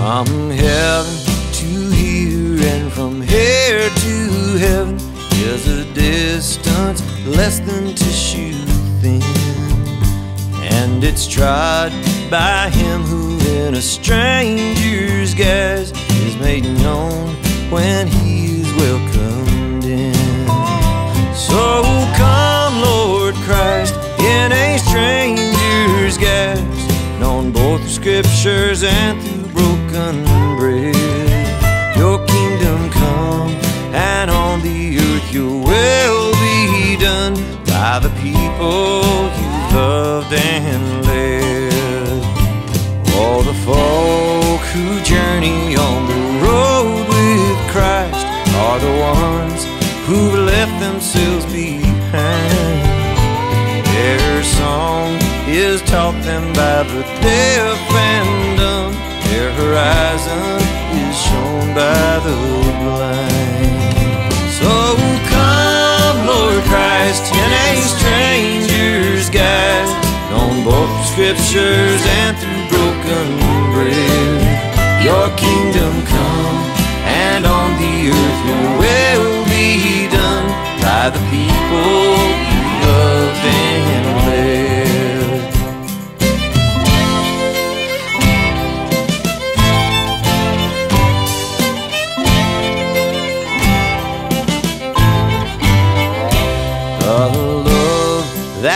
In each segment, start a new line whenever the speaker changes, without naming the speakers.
From heaven to here and from here to heaven is a distance less than tissue thin. And it's tried by him who in a stranger's guise is made known when he is welcomed in. So come, Lord Christ, in a stranger's guise, known both through scriptures and through broken bread. Your kingdom come, and on the earth your will be done by the people you loved and led. All the folk who journey on the road with Christ are the ones who've left themselves behind. Their song is taught them by the deaf and by the blind. So come, Lord Christ, in a stranger's guise, on both scriptures and through broken bread. Your kingdom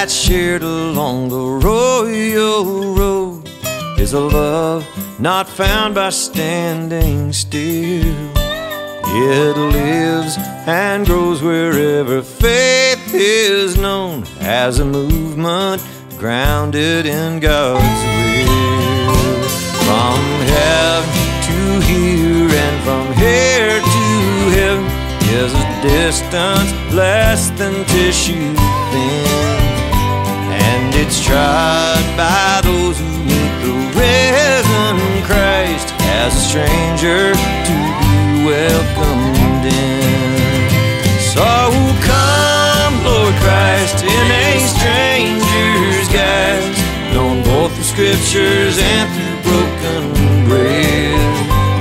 that's shared along the royal road is a love not found by standing still. It lives and grows wherever faith is known as a movement grounded in God's will. From heaven to here and from here to heaven is a distance less than tissue thin. It's tried by those who meet the risen Christ as a stranger to be welcomed in. So come, Lord Christ, in a stranger's guise, known both through scriptures and through broken bread.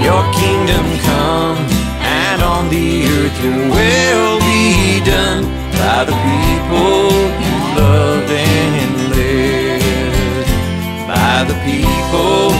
Your kingdom come, and on the earth your will be done by the people the